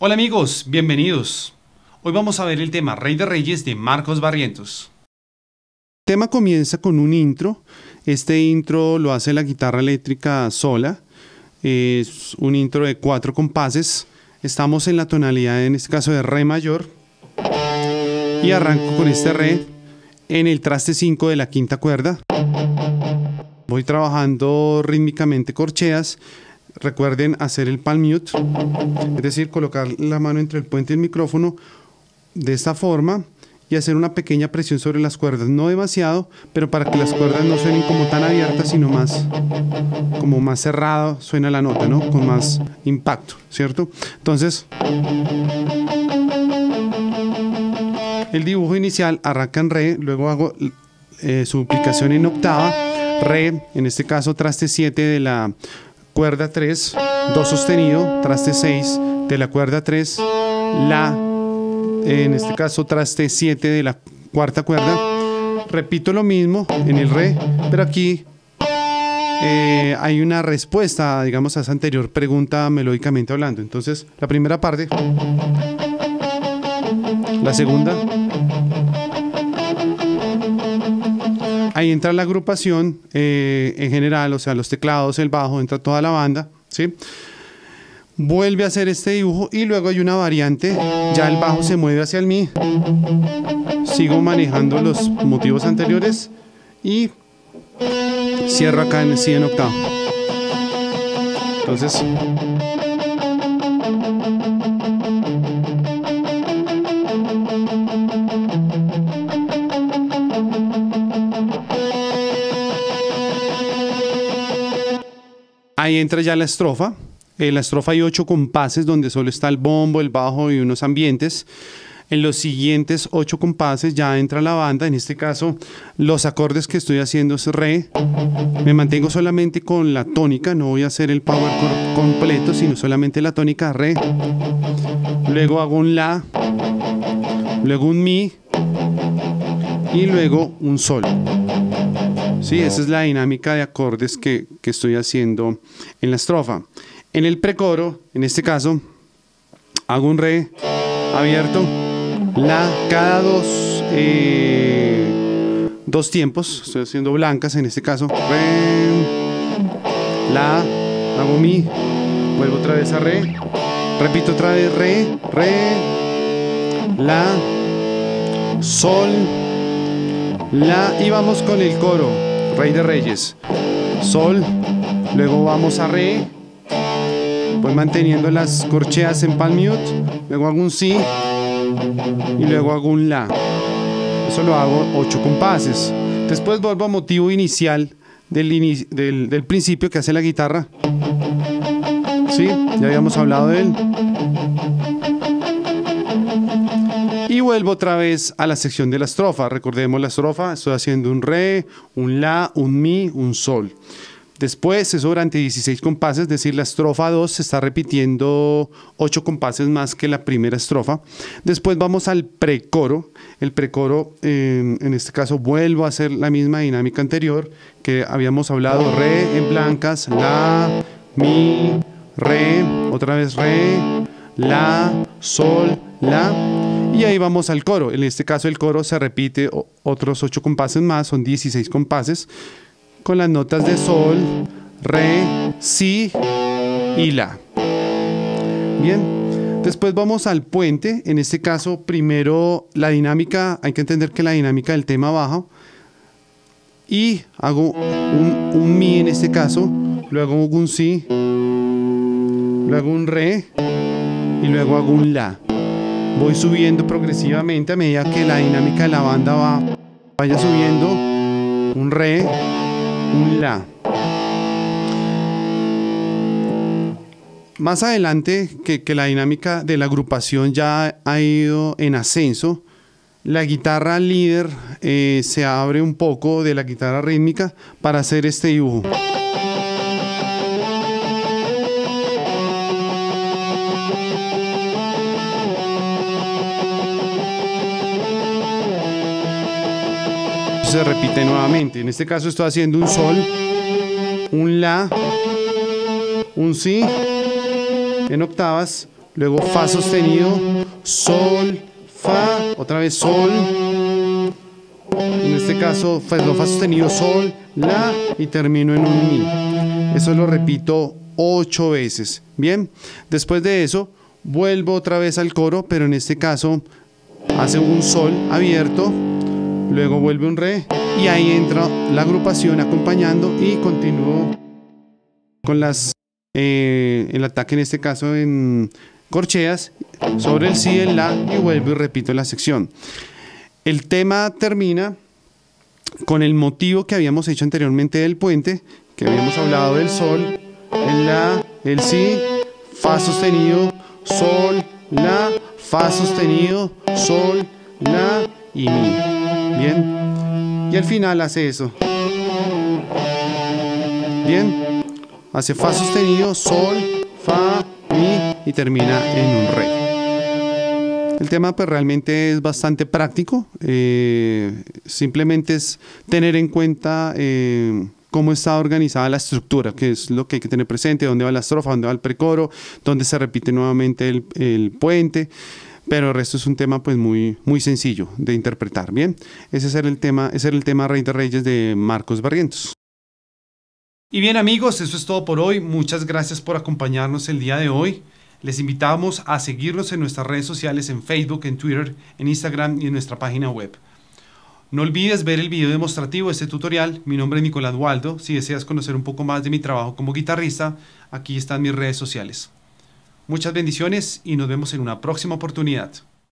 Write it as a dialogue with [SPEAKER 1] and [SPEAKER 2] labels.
[SPEAKER 1] Hola amigos, bienvenidos. Hoy vamos a ver el tema Rey de Reyes de Marcos Barrientos.
[SPEAKER 2] El tema comienza con un intro. Este intro lo hace la guitarra eléctrica sola. Es un intro de cuatro compases. Estamos en la tonalidad, en este caso, de Re mayor. Y arranco con este Re en el traste 5 de la quinta cuerda. Voy trabajando rítmicamente corcheas Recuerden hacer el palm mute, es decir, colocar la mano entre el puente y el micrófono de esta forma y hacer una pequeña presión sobre las cuerdas, no demasiado, pero para que las cuerdas no suenen como tan abiertas, sino más como más cerrado suena la nota, ¿no? Con más impacto, ¿cierto? Entonces, el dibujo inicial arranca en re, luego hago eh, su aplicación en octava, re, en este caso traste 7 de la cuerda 3, do sostenido, traste 6 de la cuerda 3, la, en este caso traste 7 de la cuarta cuerda. Repito lo mismo en el re, pero aquí eh, hay una respuesta, digamos, a esa anterior pregunta melódicamente hablando. Entonces, la primera parte, la segunda, ahí entra la agrupación eh, en general, o sea, los teclados, el bajo, entra toda la banda, ¿sí? Vuelve a hacer este dibujo y luego hay una variante, ya el bajo se mueve hacia el mi, sigo manejando los motivos anteriores y cierro acá en el si en octavo. Entonces... Ahí entra ya la estrofa. En la estrofa hay ocho compases donde solo está el bombo, el bajo y unos ambientes. En los siguientes ocho compases ya entra la banda. En este caso, los acordes que estoy haciendo es re. Me mantengo solamente con la tónica. No voy a hacer el power chord completo, sino solamente la tónica re. Luego hago un la. Luego un mi. Y luego un sol. Sí, esa es la dinámica de acordes que, estoy haciendo en la estrofa. En el precoro, en este caso, hago un re abierto, la, cada dos, eh, dos tiempos, estoy haciendo blancas en este caso, re, la, hago mi, vuelvo otra vez a re, repito otra vez re, re, la, sol, la y vamos con el coro. Rey de Reyes. Sol, luego vamos a Re, voy manteniendo las corcheas en palm mute, luego hago un Si y luego hago un La. Eso lo hago ocho compases. Después vuelvo a motivo inicial del, del, del principio que hace la guitarra. Sí, ya habíamos hablado de él. Vuelvo otra vez a la sección de la estrofa. Recordemos la estrofa, estoy haciendo un re, un la, un mi, un sol. Después, eso durante 16 compases, es decir, la estrofa 2 se está repitiendo 8 compases más que la primera estrofa. Después vamos al precoro. El precoro, en este caso, vuelvo a hacer la misma dinámica anterior que habíamos hablado, re en blancas, la, mi, re, otra vez re, la, sol, la y ahí vamos al coro. En este caso el coro se repite otros ocho compases más, son 16 compases, con las notas de sol, re, si y la. Bien, después vamos al puente. En este caso, primero la dinámica, hay que entender que la dinámica del tema baja. Y hago un, un mi en este caso, luego hago un si, luego un re y luego hago un la voy subiendo progresivamente a medida que la dinámica de la banda va, vaya subiendo un re, un la. Más adelante que, que la dinámica de la agrupación ya ha ido en ascenso, la guitarra líder eh, se abre un poco de la guitarra rítmica para hacer este dibujo. Se repite nuevamente. En este caso estoy haciendo un sol, un la, un si en octavas, luego fa sostenido, sol, fa, otra vez sol. En este caso, fa, fa sostenido, sol, la y termino en un mi. Eso lo repito ocho veces. Bien, después de eso vuelvo otra vez al coro, pero en este caso hace un sol abierto, luego vuelve un re y ahí entra la agrupación acompañando y continúo con las eh, el ataque en este caso en corcheas sobre el si, el la y vuelvo y repito la sección. El tema termina con el motivo que habíamos hecho anteriormente del puente, que habíamos hablado del sol, el la, el si, fa sostenido, sol, la, fa sostenido, sol, la y mi. Bien. Y al final hace eso. Bien. Hace fa sostenido, sol, fa, mi y termina en un re. El tema pues realmente es bastante práctico. Eh, simplemente es tener en cuenta eh, cómo está organizada la estructura, que es lo que hay que tener presente, dónde va la estrofa, dónde va el precoro, dónde se repite nuevamente el, el puente pero el resto es un tema pues muy, muy sencillo de interpretar. Bien, ese era el tema, ese era el tema Rey de Reyes de Marcos Barrientos.
[SPEAKER 1] Y bien amigos, eso es todo por hoy. Muchas gracias por acompañarnos el día de hoy. Les invitamos a seguirnos en nuestras redes sociales en Facebook, en Twitter, en Instagram y en nuestra página web. No olvides ver el video demostrativo de este tutorial. Mi nombre es Nicolás Waldo. Si deseas conocer un poco más de mi trabajo como guitarrista, aquí están mis redes sociales. Muchas bendiciones y nos vemos en una próxima oportunidad.